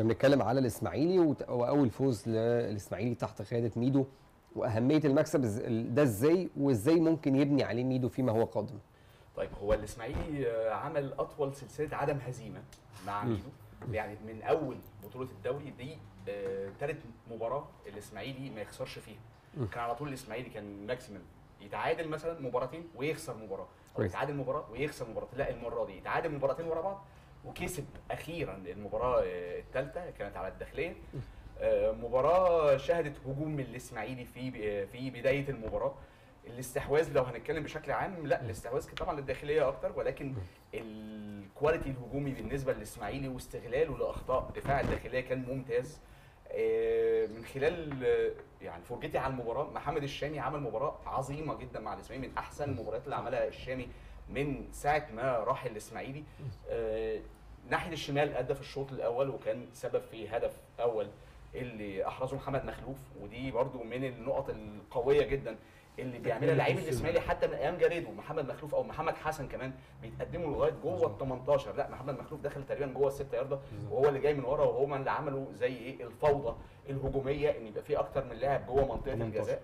بنتكلم على الإسماعيلي وأول فوز للإسماعيلي تحت قيادة ميدو وأهمية المكسب ده إزاي وإزاي ممكن يبني عليه ميدو فيما هو قادم طيب هو الإسماعيلي آه، عمل أطول سلسلة عدم هزيمة مع. ميدو يعني من أول بطولة الدوري دي ثالث مباراة الإسماعيلي ما يخسرش فيها. كان على طول الإسماعيلي كان maximum يتعادل مثلا مباراتين ويخسر مباراة أو. يتعادل مباراة ويخسر مباراة لا المرة دي يتعادل مباراتين ورا بعض وكسب أخيرا المباراة الثالثه كانت على الداخلية. آه، مباراة شهدت هجوم من الإسماعيلي في في بداية المباراة. الاستحواذ لو هنتكلم بشكل عام لا الاستحواذ كان طبعا للداخلية أكتر ولكن الكواليتي الهجومي بالنسبة للإسماعيلي واستغلاله لأخطاء دفاع الداخلية كان ممتاز. آه، من خلال آه، يعني فرجتي على المباراة محمد الشامي عمل مباراة عظيمة جدا مع الإسماعيلي من أحسن المباريات اللي عملها الشامي من ساعة ما راح الإسماعيلي آه، ناحية الشمال ادى في الشوط الأول وكان سبب في هدف أول اللي أحرزه محمد مخلوف ودي برضو من النقط القوية جدا اللي بيعملها لعيبه الإسماعيلي حتى من أيام جاريدو محمد مخلوف أو محمد حسن كمان بيتقدموا لغاية جوه ال 18 لا محمد مخلوف دخل تقريبا جوه الستة ياردة وهو اللي جاي من ورا وهو اللي عملوا زي إيه؟ الفوضى الهجومية إن يبقى في أكتر من لاعب جوه منطقة 18. الجزاء.